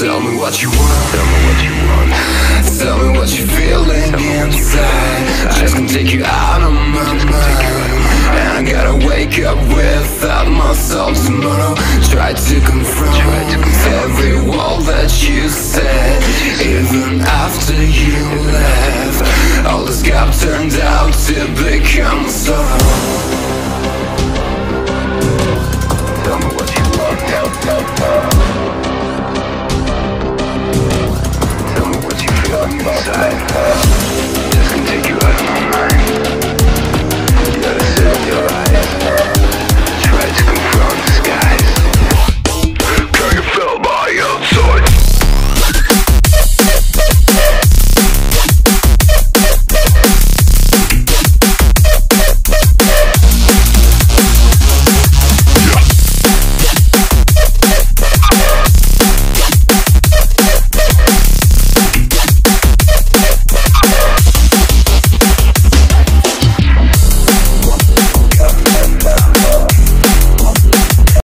Tell me what you want. Tell me what you want. Tell me what you're feeling inside. I just can take you out of my mind. And I gotta wake up without myself tomorrow. Try to confront every wall that you said. Even after you left, all this gap turned out to become.